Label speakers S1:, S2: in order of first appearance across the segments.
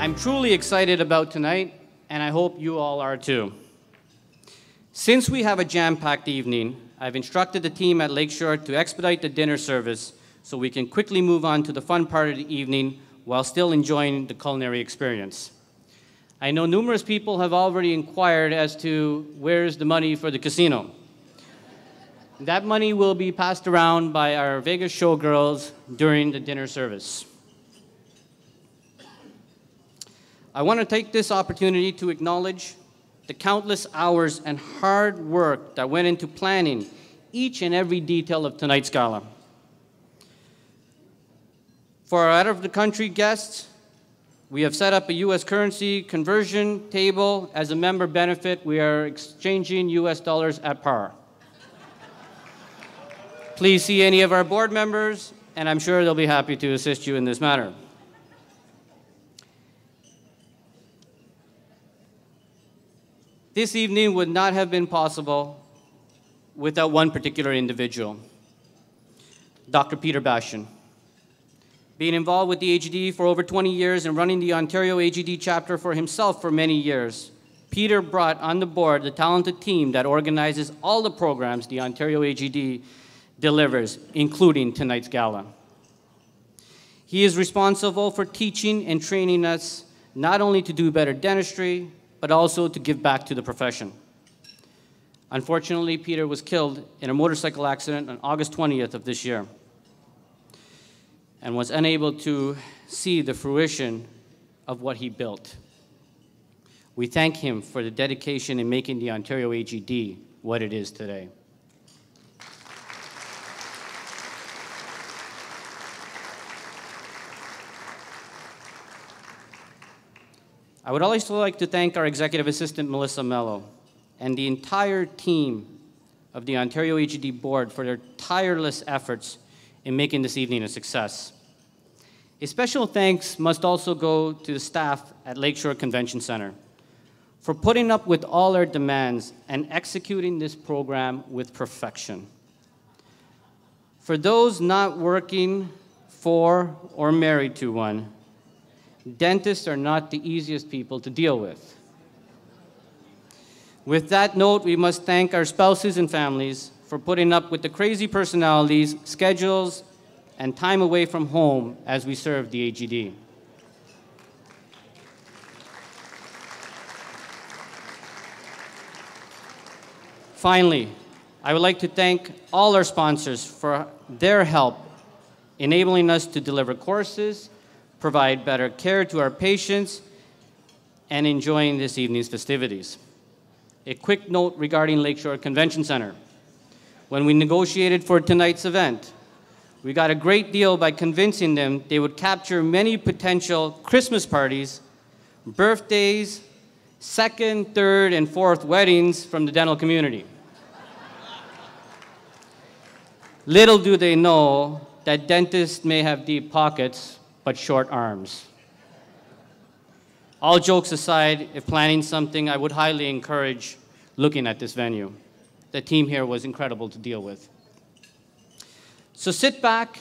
S1: I'm truly excited about tonight, and I hope you all are too. Since we have a jam packed evening, I've instructed the team at Lakeshore to expedite the dinner service so we can quickly move on to the fun part of the evening while still enjoying the culinary experience. I know numerous people have already inquired as to where's the money for the casino. That money will be passed around by our Vegas showgirls during the dinner service. I want to take this opportunity to acknowledge the countless hours and hard work that went into planning each and every detail of tonight's gala. For our out of the country guests, we have set up a U.S. currency conversion table. As a member benefit, we are exchanging U.S. dollars at par. Please see any of our board members, and I'm sure they'll be happy to assist you in this matter. This evening would not have been possible without one particular individual, Dr. Peter Bastian. Being involved with the AGD for over 20 years and running the Ontario AGD chapter for himself for many years, Peter brought on the board the talented team that organizes all the programs the Ontario AGD delivers, including tonight's gala. He is responsible for teaching and training us not only to do better dentistry, but also to give back to the profession. Unfortunately, Peter was killed in a motorcycle accident on August 20th of this year and was unable to see the fruition of what he built. We thank him for the dedication in making the Ontario AGD what it is today. I would also like to thank our executive assistant, Melissa Mello, and the entire team of the Ontario AGD board for their tireless efforts in making this evening a success. A special thanks must also go to the staff at Lakeshore Convention Center for putting up with all our demands and executing this program with perfection. For those not working for or married to one, dentists are not the easiest people to deal with. With that note, we must thank our spouses and families for putting up with the crazy personalities, schedules, and time away from home as we serve the AGD. Finally, I would like to thank all our sponsors for their help enabling us to deliver courses provide better care to our patients, and enjoying this evening's festivities. A quick note regarding Lakeshore Convention Center. When we negotiated for tonight's event, we got a great deal by convincing them they would capture many potential Christmas parties, birthdays, second, third, and fourth weddings from the dental community. Little do they know that dentists may have deep pockets, but short arms. All jokes aside, if planning something, I would highly encourage looking at this venue. The team here was incredible to deal with. So sit back,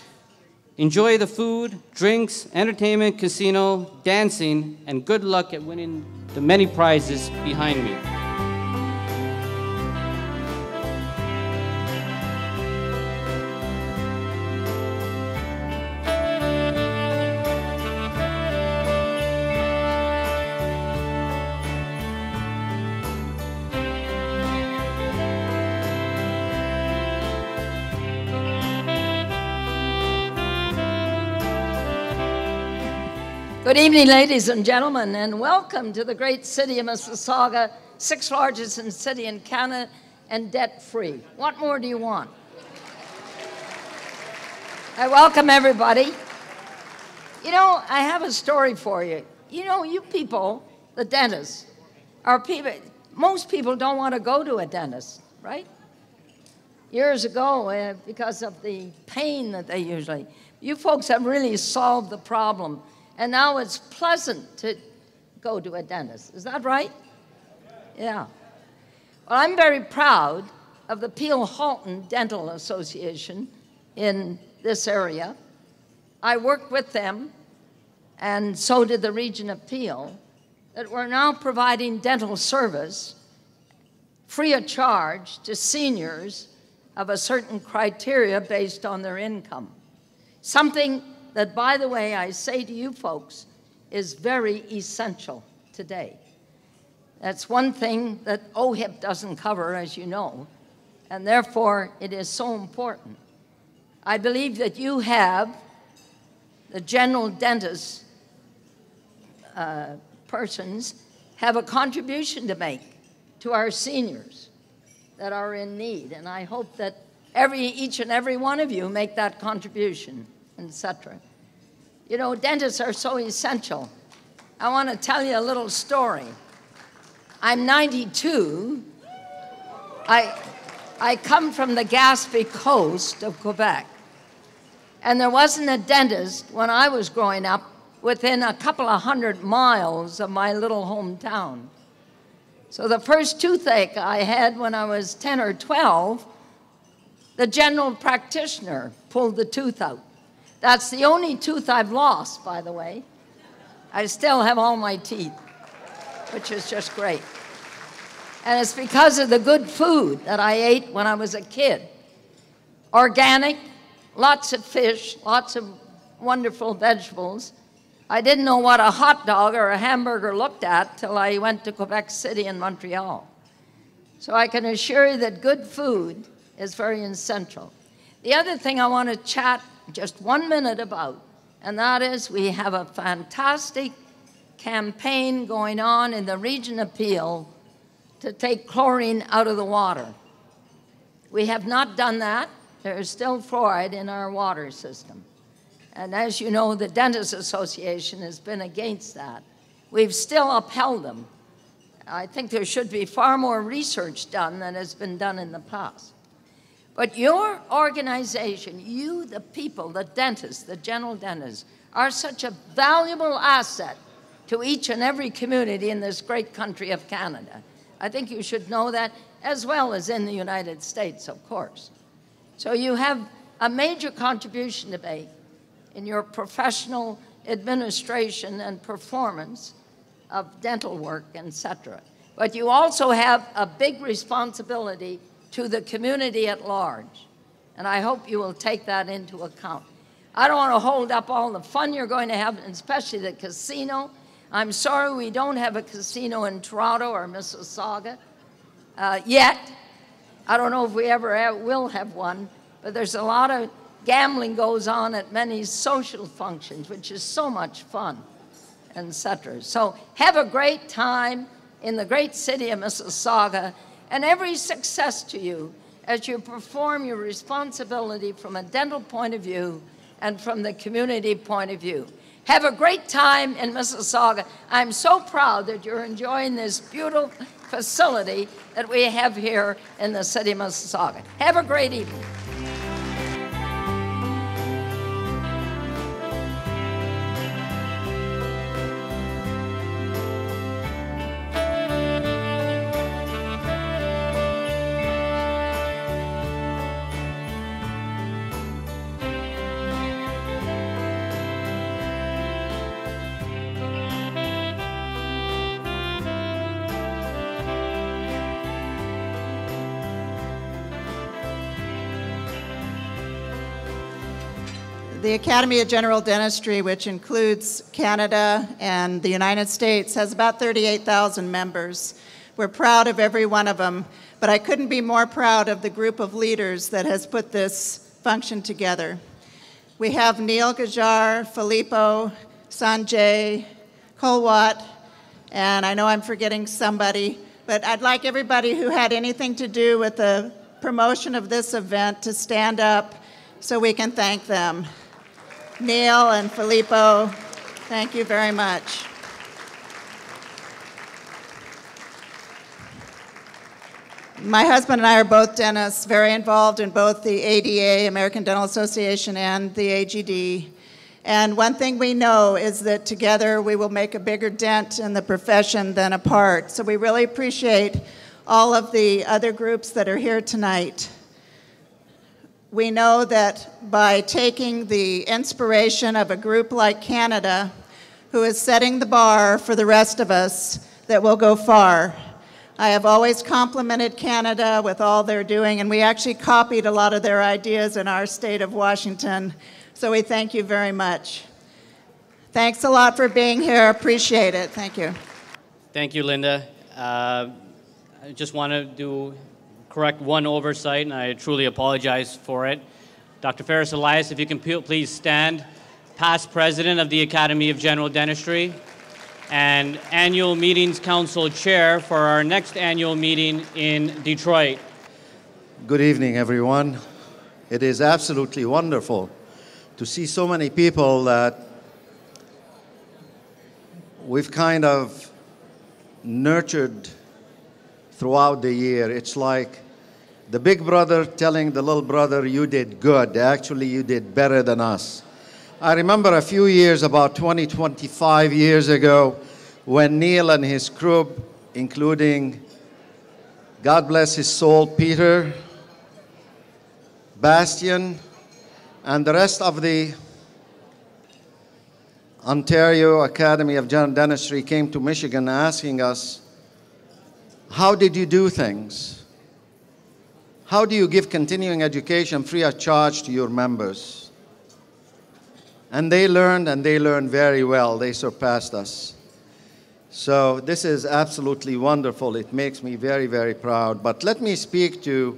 S1: enjoy the food, drinks, entertainment, casino, dancing, and good luck at winning the many prizes behind me.
S2: Good evening, ladies and gentlemen, and welcome to the great city of Mississauga, sixth largest city in Canada and debt free. What more do you want? I welcome everybody. You know, I have a story for you. You know, you people, the dentists, are people, most people don't want to go to a dentist, right? Years ago, uh, because of the pain that they usually, you folks have really solved the problem and now it's pleasant to go to a dentist. Is that right? Yeah. Well, I'm very proud of the Peel Halton Dental Association in this area. I work with them, and so did the region of Peel, that we're now providing dental service free of charge to seniors of a certain criteria based on their income. Something that, by the way, I say to you folks, is very essential today. That's one thing that OHIP doesn't cover, as you know, and therefore it is so important. I believe that you have the general dentist uh, persons have a contribution to make to our seniors that are in need, and I hope that every each and every one of you make that contribution, etc. You know, dentists are so essential. I want to tell you a little story. I'm 92. I, I come from the Gaspé coast of Quebec. And there wasn't a dentist when I was growing up within a couple of hundred miles of my little hometown. So the first toothache I had when I was 10 or 12, the general practitioner pulled the tooth out. That's the only tooth I've lost, by the way. I still have all my teeth, which is just great. And it's because of the good food that I ate when I was a kid. Organic, lots of fish, lots of wonderful vegetables. I didn't know what a hot dog or a hamburger looked at till I went to Quebec City and Montreal. So I can assure you that good food is very essential. The other thing I want to chat just one minute about, and that is we have a fantastic campaign going on in the region of Peel to take chlorine out of the water. We have not done that. There is still fluoride in our water system. And as you know, the Dentists Association has been against that. We've still upheld them. I think there should be far more research done than has been done in the past. But your organization, you, the people, the dentists, the general dentists, are such a valuable asset to each and every community in this great country of Canada. I think you should know that as well as in the United States, of course. So you have a major contribution to make in your professional administration and performance of dental work, etc. But you also have a big responsibility to the community at large. And I hope you will take that into account. I don't want to hold up all the fun you're going to have, especially the casino. I'm sorry we don't have a casino in Toronto or Mississauga uh, yet. I don't know if we ever will have one, but there's a lot of gambling goes on at many social functions, which is so much fun, etc. So have a great time in the great city of Mississauga, and every success to you as you perform your responsibility from a dental point of view and from the community point of view. Have a great time in Mississauga. I'm so proud that you're enjoying this beautiful facility that we have here in the city of Mississauga. Have a great evening.
S3: Academy of General Dentistry, which includes Canada and the United States, has about 38,000 members. We're proud of every one of them, but I couldn't be more proud of the group of leaders that has put this function together. We have Neil Gajar, Filippo, Sanjay, Kolwat, and I know I'm forgetting somebody, but I'd like everybody who had anything to do with the promotion of this event to stand up so we can thank them. Neil and Filippo, thank you very much. My husband and I are both dentists, very involved in both the ADA, American Dental Association, and the AGD. And one thing we know is that together we will make a bigger dent in the profession than apart. So we really appreciate all of the other groups that are here tonight we know that by taking the inspiration of a group like Canada, who is setting the bar for the rest of us that will go far. I have always complimented Canada with all they're doing, and we actually copied a lot of their ideas in our state of Washington. So we thank you very much. Thanks a lot for being here. Appreciate it. Thank you.
S1: Thank you, Linda. Uh, I just want to do correct one oversight, and I truly apologize for it. Dr. Ferris Elias, if you can please stand, past president of the Academy of General Dentistry and annual meetings council chair for our next annual meeting in Detroit.
S4: Good evening, everyone. It is absolutely wonderful to see so many people that we've kind of nurtured throughout the year. It's like the big brother telling the little brother, You did good. Actually, you did better than us. I remember a few years, about 20, 25 years ago, when Neil and his crew, including, God bless his soul, Peter, Bastian, and the rest of the Ontario Academy of General Dentistry came to Michigan asking us, How did you do things? How do you give continuing education free of charge to your members? And they learned, and they learned very well. They surpassed us. So this is absolutely wonderful. It makes me very, very proud. But let me speak to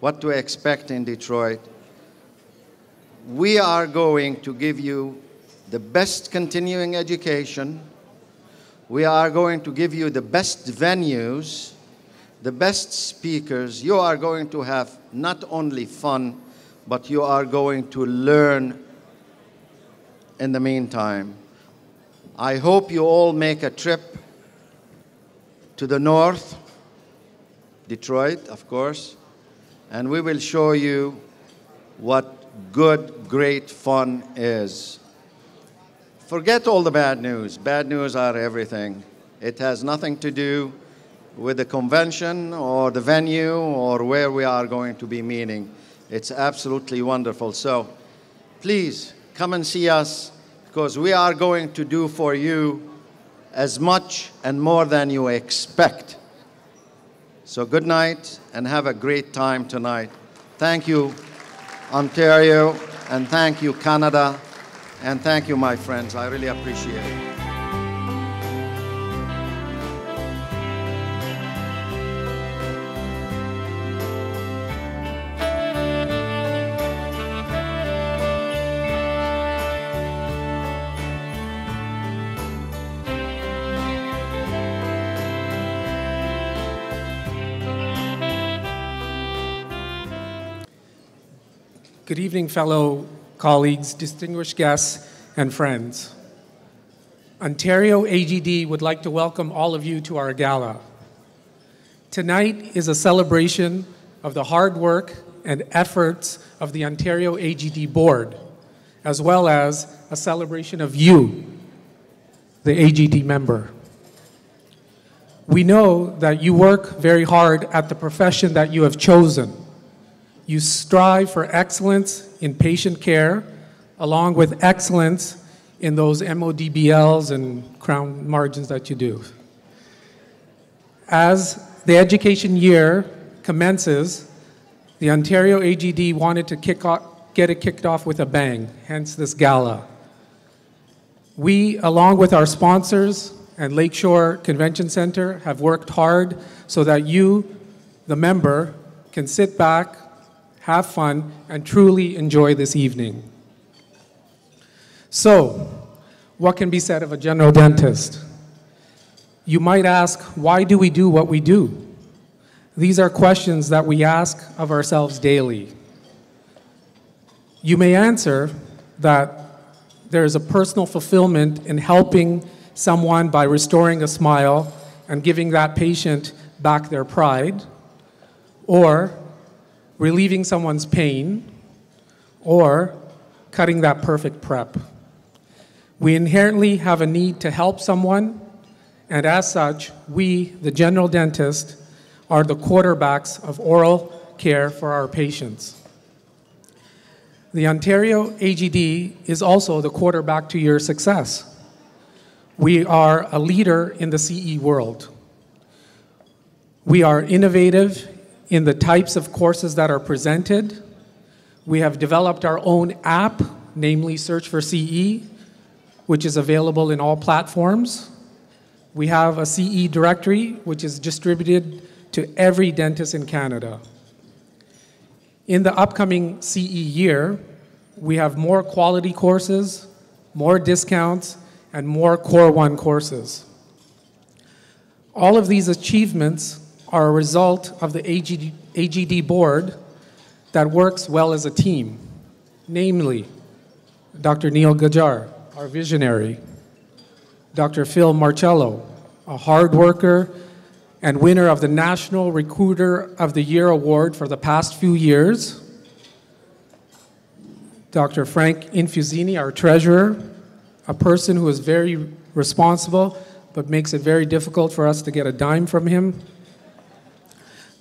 S4: what to expect in Detroit. We are going to give you the best continuing education. We are going to give you the best venues, the best speakers. You are going to have not only fun, but you are going to learn in the meantime. I hope you all make a trip to the north, Detroit, of course, and we will show you what good, great fun is. Forget all the bad news. Bad news are everything. It has nothing to do with the convention or the venue or where we are going to be meeting. It's absolutely wonderful. So please come and see us because we are going to do for you as much and more than you expect. So good night and have a great time tonight. Thank you, Ontario, and thank you, Canada, and thank you, my friends. I really appreciate it.
S5: Good evening, fellow colleagues, distinguished guests, and friends. Ontario AGD would like to welcome all of you to our gala. Tonight is a celebration of the hard work and efforts of the Ontario AGD Board, as well as a celebration of you, the AGD member. We know that you work very hard at the profession that you have chosen you strive for excellence in patient care, along with excellence in those MODBLs and crown margins that you do. As the education year commences, the Ontario AGD wanted to kick off, get it kicked off with a bang, hence this gala. We, along with our sponsors and Lakeshore Convention Center, have worked hard so that you, the member, can sit back, have fun, and truly enjoy this evening. So, what can be said of a general dentist? You might ask, why do we do what we do? These are questions that we ask of ourselves daily. You may answer that there is a personal fulfillment in helping someone by restoring a smile and giving that patient back their pride, or relieving someone's pain, or cutting that perfect prep. We inherently have a need to help someone, and as such, we, the general dentist, are the quarterbacks of oral care for our patients. The Ontario AGD is also the quarterback to your success. We are a leader in the CE world. We are innovative in the types of courses that are presented. We have developed our own app, namely Search for CE, which is available in all platforms. We have a CE directory, which is distributed to every dentist in Canada. In the upcoming CE year, we have more quality courses, more discounts, and more Core 1 courses. All of these achievements are a result of the AGD, AGD board that works well as a team, namely Dr. Neil Gajar, our visionary, Dr. Phil Marcello, a hard worker and winner of the National Recruiter of the Year award for the past few years, Dr. Frank Infusini, our treasurer, a person who is very responsible but makes it very difficult for us to get a dime from him.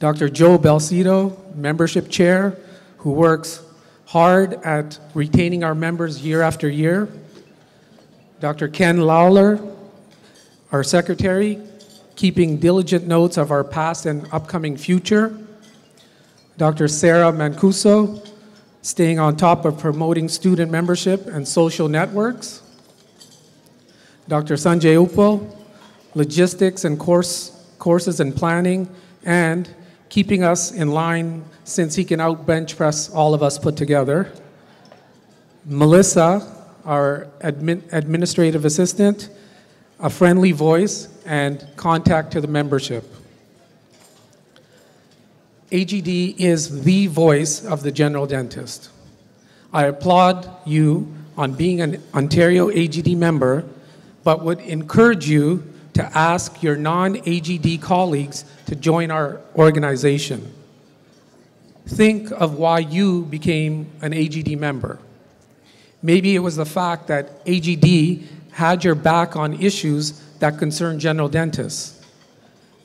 S5: Dr. Joe Belcito, membership chair, who works hard at retaining our members year after year. Dr. Ken Lawler, our secretary, keeping diligent notes of our past and upcoming future. Dr. Sarah Mancuso, staying on top of promoting student membership and social networks. Dr. Sanjay Uppal, logistics and course, courses and planning, and keeping us in line since he can out bench press all of us put together. Melissa, our admin, administrative assistant, a friendly voice, and contact to the membership. AGD is the voice of the general dentist. I applaud you on being an Ontario AGD member but would encourage you to ask your non-AGD colleagues to join our organization. Think of why you became an AGD member. Maybe it was the fact that AGD had your back on issues that concern general dentists.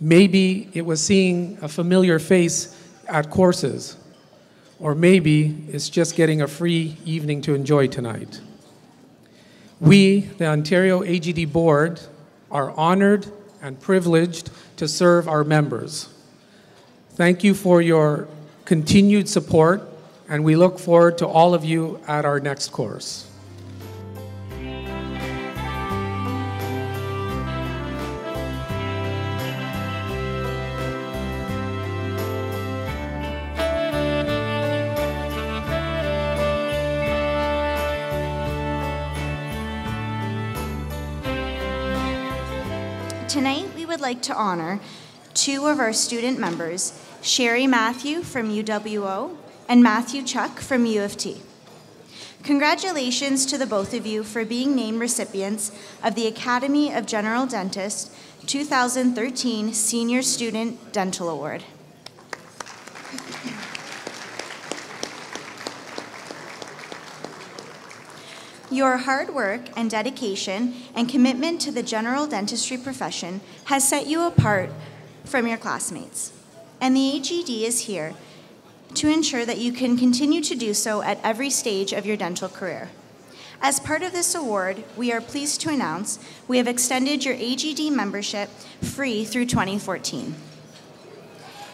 S5: Maybe it was seeing a familiar face at courses. Or maybe it's just getting a free evening to enjoy tonight. We, the Ontario AGD Board, are honored and privileged to serve our members. Thank you for your continued support, and we look forward to all of you at our next course.
S6: Like to honor two of our student members, Sherry Matthew from UWO and Matthew Chuck from U of T. Congratulations to the both of you for being named recipients of the Academy of General Dentists 2013 Senior Student Dental Award. Your hard work and dedication and commitment to the general dentistry profession has set you apart from your classmates. And the AGD is here to ensure that you can continue to do so at every stage of your dental career. As part of this award, we are pleased to announce we have extended your AGD membership free through 2014.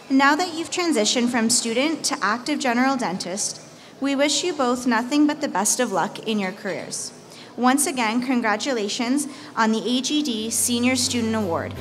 S6: Now that you've transitioned from student to active general dentist, we wish you both nothing but the best of luck in your careers. Once again, congratulations on the AGD Senior Student Award.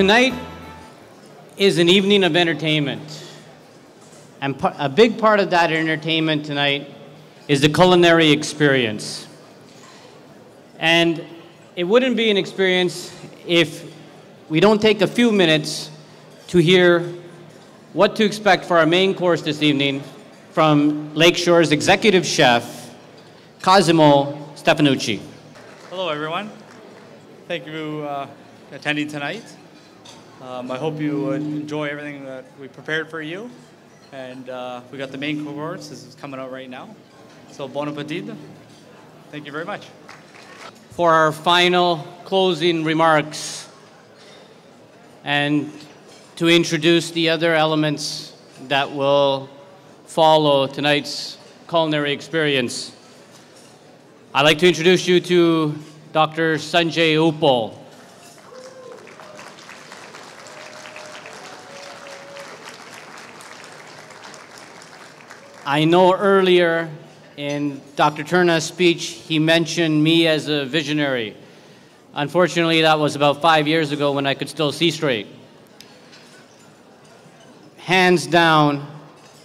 S1: Tonight is an evening of entertainment. And a big part of that entertainment tonight is the culinary experience. And it wouldn't be an experience if we don't take a few minutes to hear what to expect for our main course this evening from Lakeshore's executive chef, Cosimo Stefanucci.
S7: Hello, everyone. Thank you uh, for attending tonight. Um, I hope you enjoy everything that we prepared for you. And uh, we got the main course. This is coming out right now. So bon appetit. Thank you very much.
S1: for our final closing remarks and to introduce the other elements that will follow tonight's culinary experience. I'd like to introduce you to Dr. Sanjay Uppal. I know earlier in Dr. Turner's speech, he mentioned me as a visionary. Unfortunately, that was about five years ago when I could still see straight. Hands down,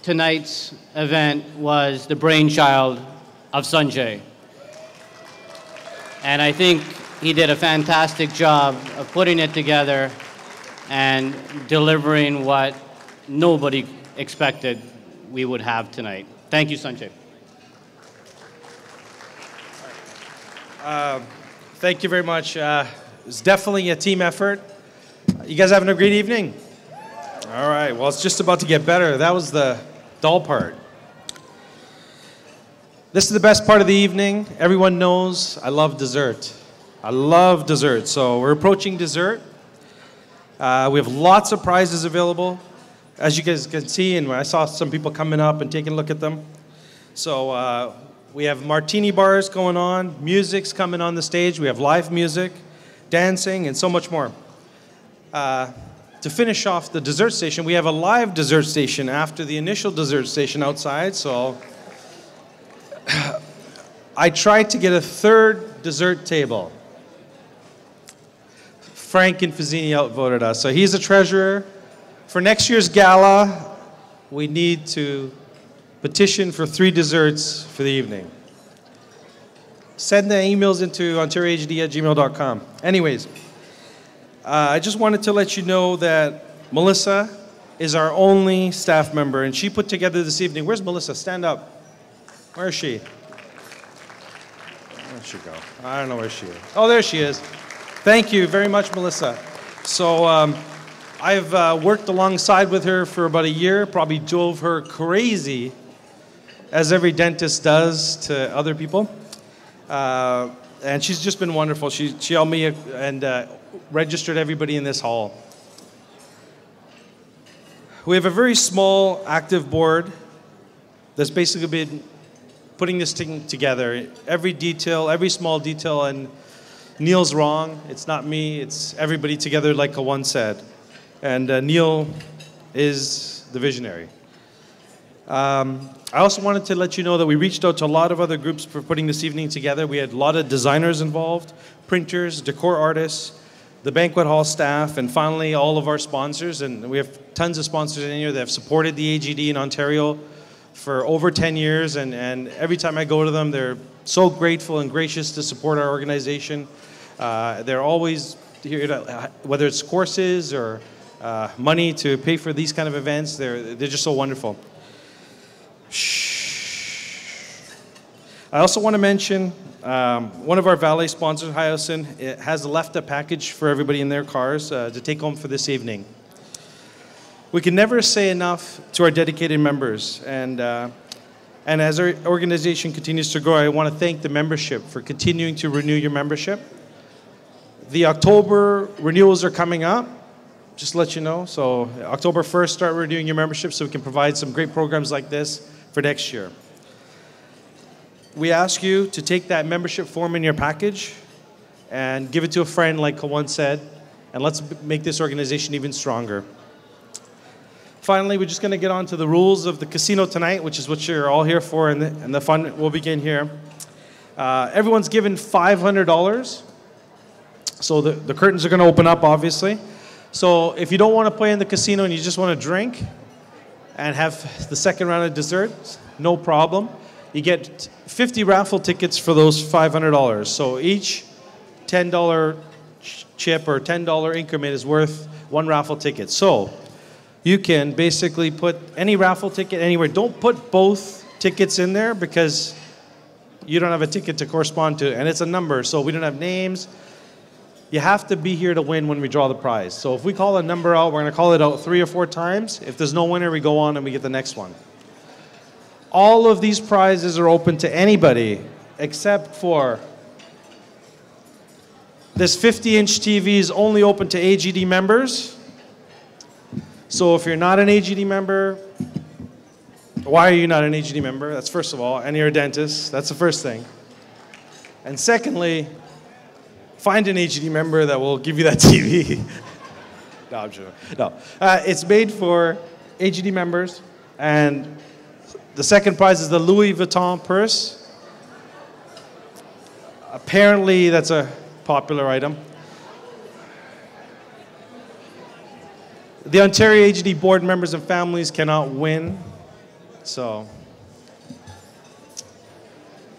S1: tonight's event was the brainchild of Sanjay. And I think he did a fantastic job of putting it together and delivering what nobody expected we would have tonight. Thank you, Sanjay.
S8: Thank you very much. Uh, it's definitely a team effort. You guys having a great evening? All right. Well, it's just about to get better. That was the dull part. This is the best part of the evening. Everyone knows I love dessert. I love dessert. So we're approaching dessert. Uh, we have lots of prizes available, as you guys can see, and I saw some people coming up and taking a look at them. So uh, we have martini bars going on, music's coming on the stage. We have live music, dancing, and so much more. Uh, to finish off the dessert station, we have a live dessert station after the initial dessert station outside. So I tried to get a third dessert table. Frank and Infusini outvoted us. So he's a treasurer. For next year's gala, we need to petition for three desserts for the evening. Send the emails into ontariohd at gmail.com. Anyways, uh, I just wanted to let you know that Melissa is our only staff member, and she put together this evening. Where's Melissa? Stand up. Where is she? Where'd she go? I don't know where she is. Oh, there she is. Thank you very much, Melissa. So, um, I've uh, worked alongside with her for about a year, probably drove her crazy, as every dentist does to other people. Uh, and she's just been wonderful. She, she helped me uh, and uh, registered everybody in this hall. We have a very small active board that's basically been putting this thing together. Every detail, every small detail, and Neil's wrong. It's not me, it's everybody together, like Kawan said. And uh, Neil is the visionary. Um, I also wanted to let you know that we reached out to a lot of other groups for putting this evening together. We had a lot of designers involved, printers, decor artists, the banquet hall staff, and finally all of our sponsors. And we have tons of sponsors in here that have supported the AGD in Ontario for over 10 years. And, and every time I go to them, they're so grateful and gracious to support our organization. Uh, they're always here, to, whether it's courses or uh, money to pay for these kind of events, they're, they're just so wonderful. I also want to mention um, one of our valet sponsors, Hiossen, it has left a package for everybody in their cars uh, to take home for this evening. We can never say enough to our dedicated members, and uh, and as our organization continues to grow, I want to thank the membership for continuing to renew your membership. The October renewals are coming up, just to let you know. So October 1st, start renewing your membership so we can provide some great programs like this for next year. We ask you to take that membership form in your package and give it to a friend, like Kawan said, and let's make this organization even stronger. Finally, we're just going to get on to the rules of the casino tonight, which is what you're all here for, and the, and the fun will begin here. Uh, everyone's given $500. So the, the curtains are going to open up, obviously. So if you don't want to play in the casino and you just want to drink and have the second round of dessert, no problem. You get 50 raffle tickets for those $500. So each $10 chip or $10 increment is worth one raffle ticket. So you can basically put any raffle ticket anywhere. Don't put both tickets in there because you don't have a ticket to correspond to, and it's a number, so we don't have names. You have to be here to win when we draw the prize. So if we call a number out, we're going to call it out three or four times. If there's no winner, we go on and we get the next one. All of these prizes are open to anybody except for this 50 inch TV is only open to AGD members. So if you're not an AGD member, why are you not an AGD member? That's first of all, and you're a dentist. That's the first thing. And secondly, find an AGD member that will give you that TV. no, I'm sure. No. Uh, it's made for AGD members, and the second prize is the Louis Vuitton purse. Apparently, that's a popular item. The Ontario AGD board members and families cannot win, so.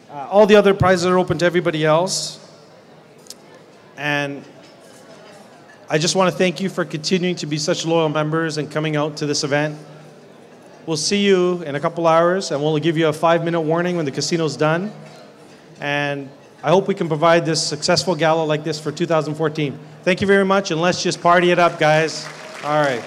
S8: Uh, all the other prizes are open to everybody else. And I just want to thank you for continuing to be such loyal members and coming out to this event. We'll see you in a couple hours, and we'll give you a five minute warning when the casino's done. And I hope we can provide this successful gala like this for 2014. Thank you very much, and let's just party it up, guys. All right.